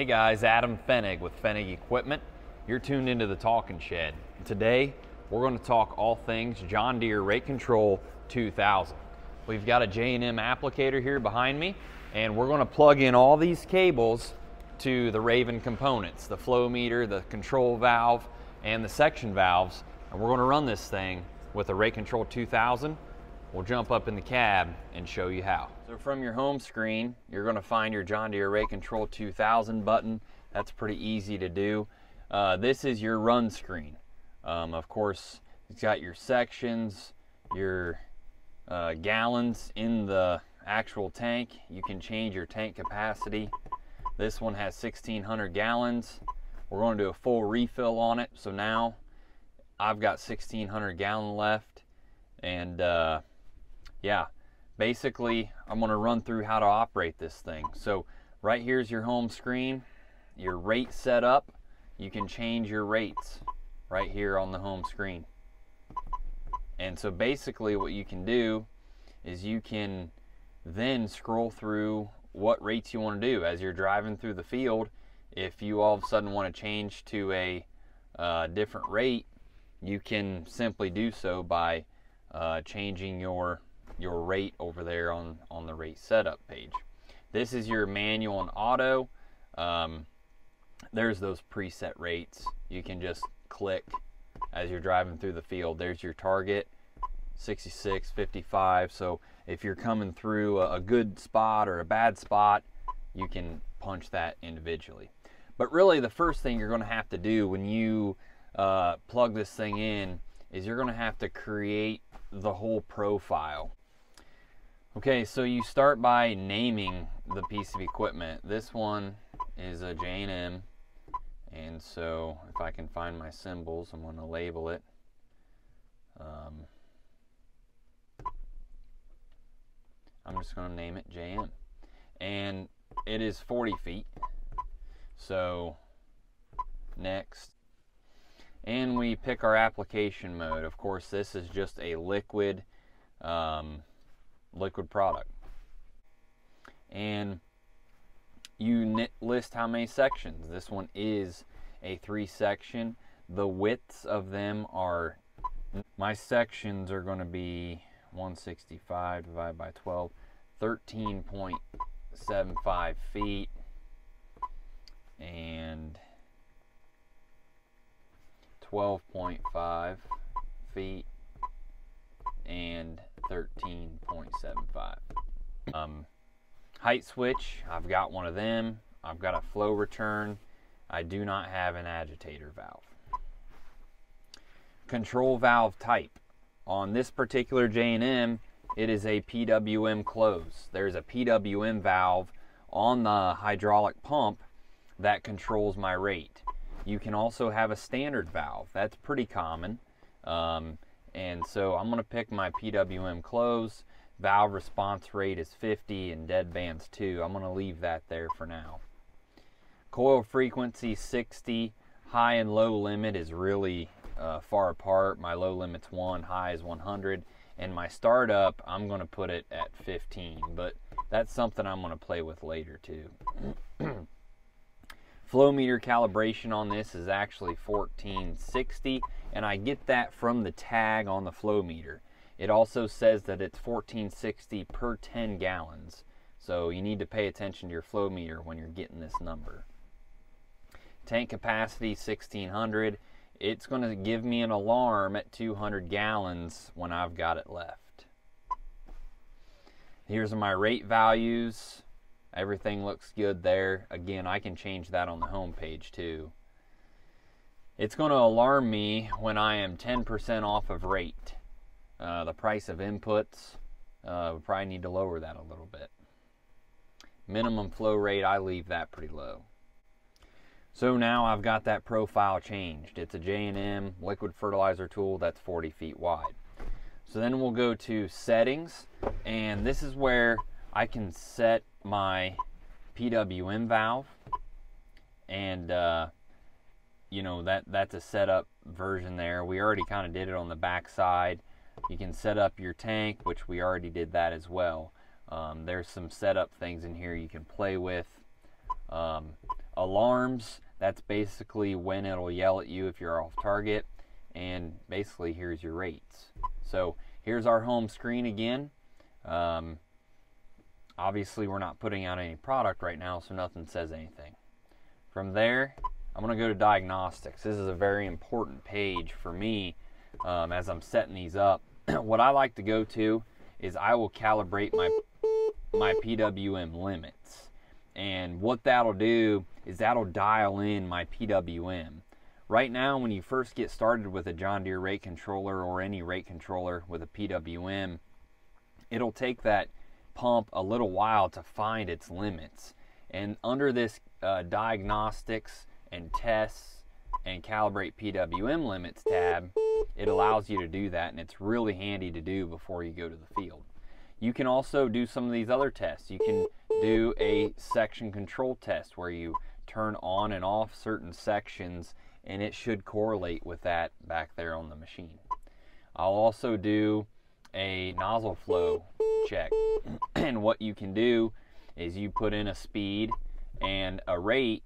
Hey guys, Adam Fennig with Fennig Equipment. You're tuned into the Talking Shed. Today, we're going to talk all things John Deere Rate Control 2000. We've got a J&M applicator here behind me, and we're going to plug in all these cables to the Raven components, the flow meter, the control valve, and the section valves, and we're going to run this thing with a Rate Control 2000 We'll jump up in the cab and show you how. So from your home screen, you're gonna find your John Deere Rate Control 2000 button. That's pretty easy to do. Uh, this is your run screen. Um, of course, it's got your sections, your uh, gallons in the actual tank. You can change your tank capacity. This one has 1600 gallons. We're going to do a full refill on it. So now I've got 1600 gallon left and uh, yeah, basically I'm to run through how to operate this thing. So right here's your home screen, your rate setup. You can change your rates right here on the home screen. And so basically what you can do is you can then scroll through what rates you want to do as you're driving through the field. If you all of a sudden want to change to a uh, different rate, you can simply do so by uh, changing your your rate over there on, on the rate setup page. This is your manual and auto. Um, there's those preset rates. You can just click as you're driving through the field. There's your target, 66, 55. So if you're coming through a, good spot or a bad spot, you can punch that individually. But really, the first thing you're going to have to do when you uh, plug this thing in is you're going to have to create the whole profile. Okay, so you start by naming the piece of equipment. This one is a J&M, and so if I can find my symbols, I'm going to label it. Um, I'm just going to name it JM. And it is 40 feet. So, next. And we pick our application mode. Of course, this is just a liquid. Um, liquid product. And you list how many sections. This one is a three section. The widths of them are, my sections are going to be 165 divided by 12, 13.75 feet. And 12.5 feet and 13.75. Um, height switch, I've got one of them. I've got a flow return. I do not have an agitator valve. Control valve type. On this particular J&M, it is a PWM close. There's a PWM valve on the hydraulic pump that controls my rate. You can also have a standard valve. That's pretty common. Um, and so I'm going to pick my PWM close. Valve response rate is 50 and dead band's 2. I'm going to leave that there for now. Coil frequency 60. High and low limit is really uh, far apart. My low limit's 1, high is 100. And my startup, I'm going to put it at 15. But that's something I'm to play with later too. Flow meter calibration on this is actually 1460 and I get that from the tag on the flow meter. It also says that it's 1460 per 10 gallons. So you need to pay attention to your flow meter when you're getting this number. Tank capacity 1600. It's going to give me an alarm at 200 gallons when I've got it left. Here's my rate values. Everything looks good there. Again, I can change that on the home page too. It's going to alarm me when I am 10% off of rate. Uh, the price of inputs, uh, we probably need to lower that a little bit. Minimum flow rate, I leave that pretty low. So now I've got that profile changed. It's a J&M liquid fertilizer tool that's 40 feet wide. So then we'll go to settings, and this is where I can set my PWM valve and uh, you know that that's a setup version there we already kind of did it on the back side you can set up your tank which we already did that as well um, there's some setup things in here you can play with um, alarms, that's basically when it'll yell at you if you're off target. And basically, here's your rates. So here's our home screen again. Um, obviously, we're not putting out any product right now, so nothing says anything. From there, I'm going to go to diagnostics. This is a very important page for me um, as I'm setting these up. what I like to go to is I will calibrate my my PWM limits. And what that'll do is that'll dial in my PWM. Right now, when you first get started with a John Deere rate controller or any rate controller with a PWM, it'll take that pump a little while to find its limits. And under this uh, diagnostics and tests and calibrate PWM limits tab, it allows you to do that and it's really handy to do before you go to the field. You can also do some of these other tests. You can do a section control test where you turn on and off certain sections and it should correlate with that back there on the machine. I'll also do a nozzle flow check and what you can do is you put in a speed and a rate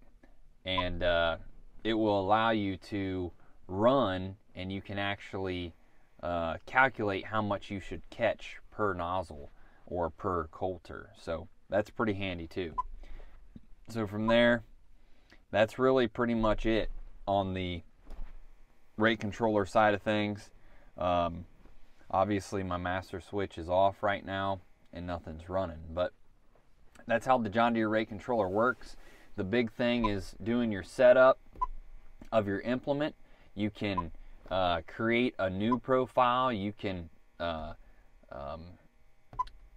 and uh, it will allow you to run and you can actually uh, calculate how much you should catch per nozzle or per coulter. So that's pretty handy too. So from there, that's really pretty much it on the rate controller side of things. Um, obviously my master switch is off right now and nothing's running, but that's how the John Deere rate controller works. The big thing is doing your setup of your implement. You can uh, create a new profile. You can uh, um,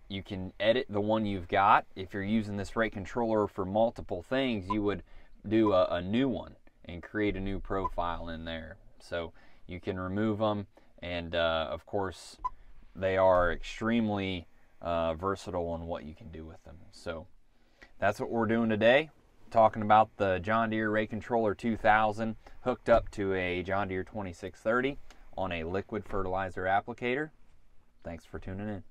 you can edit the one you've got. If you're using this rate controller for multiple things, you would do a, a new one and create a new profile in there. So you can remove them, and uh, of course, they are extremely uh, versatile on what you can do with them. So that's what we're doing today. Talking about the John Deere Rate Controller 2000 hooked up to a John Deere 2630 on a liquid fertilizer applicator. Thanks for tuning in.